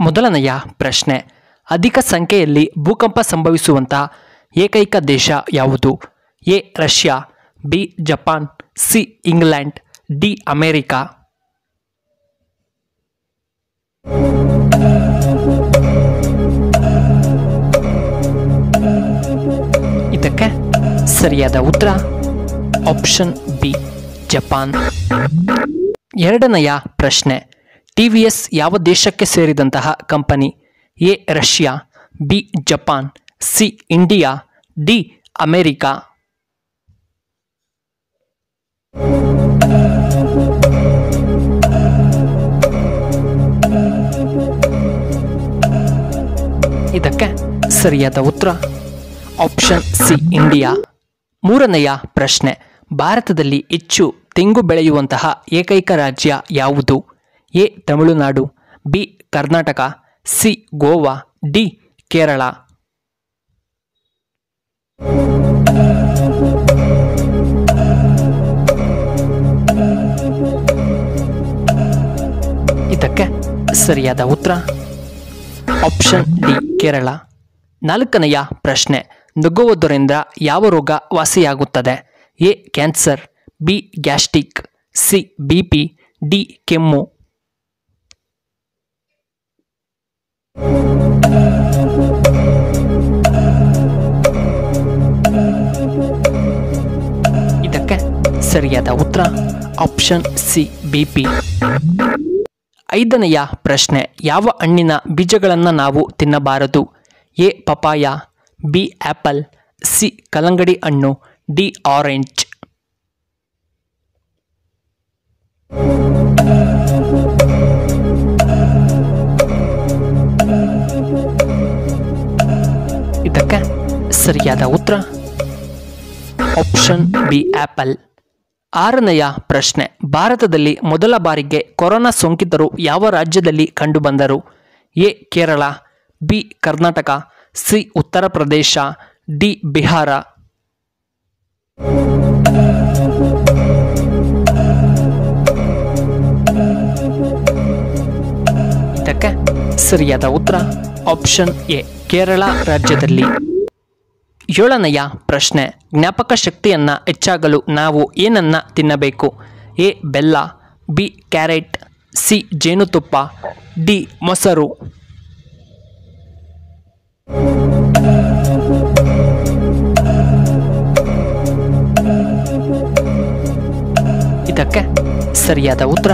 ಮೊದಲನೆಯ ಪ್ರಶ್ನೆ, ಅಧಿಕ ಸಂಖ್ಯೆಯಲ್ಲಿ ಭೂಕಂಪ ಸಂಭವಿಸುವಂತಹ ಏಕೈಕ ದೇಶ ಯಾವುದು? A, Russia, B, Japan, C, England, D, America. ಇದಕ್ಕೆ ಸರಿಯಾದ ಉತ್ತರ, ಆಪ್ಷನ್ ಬಿ, ಜಪಾನ್. ಎರಡನೆಯ ಪ್ರಶ್ನೆ ಟಿ ವಿ ಎಸ್ ಯಾವ ದೇಶಕ್ಕೆ ಸೇರಿದಂತಹ company? A, Russia, B, Japan, C, India, D, America? ಇದಕ್ಕೆ ಸರಿಯಾದ ಉತ್ತರ? Option C, India. ಮೂರನೆಯ ಪ್ರಶ್ನೆ, ಭಾರತದಲ್ಲಿ ಹೆಚ್ಚು ತೆಂಗು ಬೆಳೆಯುವಂತಹ ಏಕೈಕ ರಾಜ್ಯ ಯಾವುದು? A Tamil Nadu, B Karnataka, C Goa, D Kerala. ಇದಕ್ಕೆ ಸರಿಯಾದ ಉತ್ತರ? Option D Kerala. ನಾಲ್ಕನೆಯ ಪ್ರಶ್ನೆ, ನುಗ್ಗುವುದರಿಂದ ಯಾವ ರೋಗ ವಾಸಿಯಾಗುತ್ತದೆ? A cancer, B gastric, C B P, D ಕೆಮ್ಮು. ಇದಕ್ಕೆ ಸರಿಯಾದ ಉತ್ತರ ಆಪ್ಷನ್ ಸಿ, ಬಿ, ಪಿ. ಐದನೆಯ ಪ್ರಶ್ನೆ, ಯಾವ ಹಣ್ಣಿನ ಬೀಜಗಳನ್ನು ನಾವು ತಿನ್ನಬಾರದು? A papaya B apple C, ಕಲ್ಲಂಗಡಿ ಹಣ್ಣು, ಡಿ, ಆರೆಂಜ್. ಸರಿಯಾದ ಉತ್ತರ? ಆಪ್ಷನ್ ಬಿ ಆಪಲ್ ಆರನೆಯ ಪ್ರಶ್ನೆ. ಭಾರತದಲ್ಲಿ ಮೊದಲ ಬಾರಿಗೆ ಕೊರೋನಾ ಸೋಂಕಿತರು ಯಾವ ರಾಜ್ಯದಲ್ಲಿ ಕಂಡುಬಂದರು? A, Kerala, B, Karnataka, C, Uttar Pradesh, D, Bihar. ಇದಕ್ಕೆ ಸರಿಯಾದ ಉತ್ತರ? ಆಪ್ಷನ್ ಎ ಕೇರಳ ರಾಜ್ಯದಲ್ಲಿ. ಏಳನೆಯ ಪ್ರಶ್ನೆ, ಜ್ಞಾಪಕ ಶಕ್ತಿಯನ್ನು ಹೆಚ್ಚಾಗಲು ನಾವು ಏನನ್ನು ತಿನ್ನಬೇಕು? ಎ, ಬೆಲ್ಲ, ಬಿ, ಕ್ಯಾರೆಟ್, ಸಿ, ಜೇನುತುಪ್ಪ, ಡಿ, ಮೊಸರು. ಇದಕ್ಕೆ ಸರಿಯಾದ ಉತ್ತರ,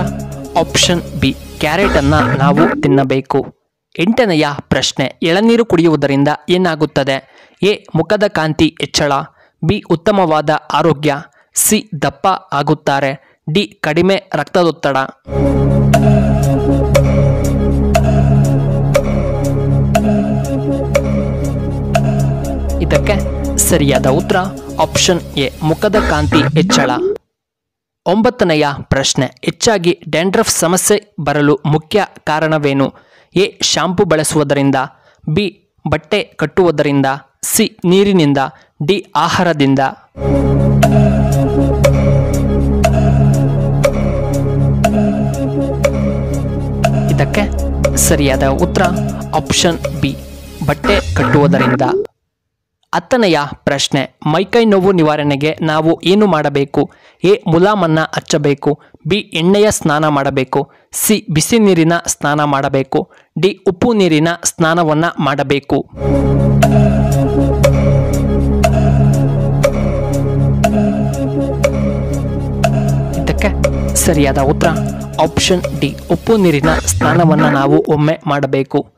ಆಪ್ಷನ್ ಬಿ, ಕ್ಯಾರೆಟನ್ನು ನಾವು ತಿನ್ನಬೇಕು. ಎಂಟನೆಯ ಪ್ರಶ್ನೆ, ಎಳನೀರು ಕುಡಿಯುವುದರಿಂದ ಏನಾಗುತ್ತದೆ? ಎ, ಮುಖದ ಕಾಂತಿ ಹೆಚ್ಚಳ, ಬಿ, ಉತ್ತಮವಾದ ಆರೋಗ್ಯ, ಸಿ, ದಪ್ಪ ಆಗುತ್ತಾರೆ, ಡಿ, ಕಡಿಮೆ ರಕ್ತದೊತ್ತಡ. ಇದಕ್ಕೆ ಸರಿಯಾದ ಉತ್ತರ, ಆಪ್ಷನ್ ಎ, ಮುಖದ ಕಾಂತಿ ಹೆಚ್ಚಳ. ಒಂಬತ್ತನೆಯ ಪ್ರಶ್ನೆ, ಹೆಚ್ಚಾಗಿ ಡ್ಯಾಂಡ್ರಫ್ ಸಮಸ್ಯೆ ಬರಲು ಮುಖ್ಯ ಕಾರಣವೇನು? ಎ ಶಾಂಪು ಬಳಸುವುದರಿಂದ, ಬಿ ಬಟ್ಟೆ ಕಟ್ಟುವುದರಿಂದ, ಸಿ ನೀರಿನಿಂದ, ಡಿ ಆಹಾರದಿಂದ. ಇದಕ್ಕೆ ಸರಿಯಾದ ಉತ್ತರ, ಆಪ್ಷನ್ ಬಿ, ಬಟ್ಟೆ ಕಟ್ಟುವುದರಿಂದ. ಹತ್ತನೆಯ ಪ್ರಶ್ನೆ. ಮೈಕೈ ನೋವು ನಿವಾರಣೆಗೆ ನಾವು ಏನು ಮಾಡಬೇಕು? ಎ. ಮುಲಾಮನ್ನ ಹಚ್ಚಬೇಕು. ಬಿ. ಎಣ್ಣೆಯ ಸ್ನಾನ ಮಾಡಬೇಕು. ಸಿ. ಬಿಸಿ ನೀರಿನ ಸ್ನಾನ ಮಾಡಬೇಕು. ಡಿ. ಉಪ್ಪು ನೀರಿನ ಸ್ನಾನವನ್ನ ಮಾಡಬೇಕು. ಇದಕ್ಕೆ ಸರಿಯಾದ ಉತ್ತರ. Option D. ಉಪ್ಪು ನೀರಿನ ಸ್ನಾನವನ್ನು ನಾವು ಒಮ್ಮೆ ಮಾಡಬೇಕು.